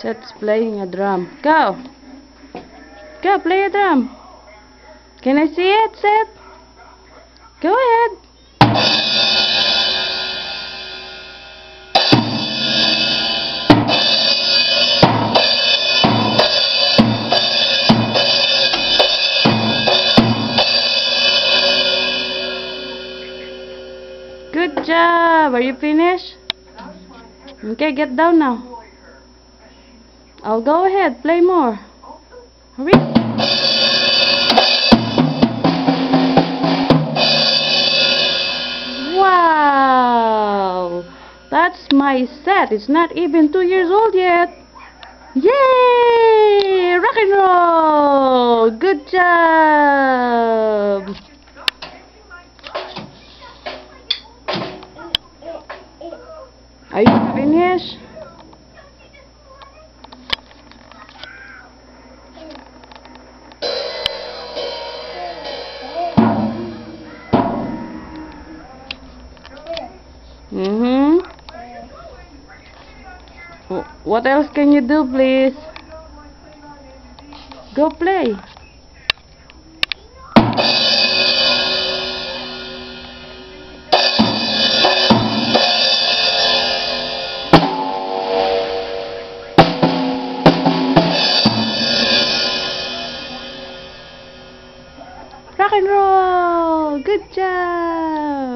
Seth's playing a drum. Go! Go, play a drum. Can I see it, Seth? Go ahead. Good job. Are you finished? Okay, get down now. I'll go ahead. Play more. Hurry. Wow. That's my set. It's not even two years old yet. Yay! Rock and roll. Good job. Are you finished? Mm-hmm. What else can you do, please? Go play. Rock and roll! Good job!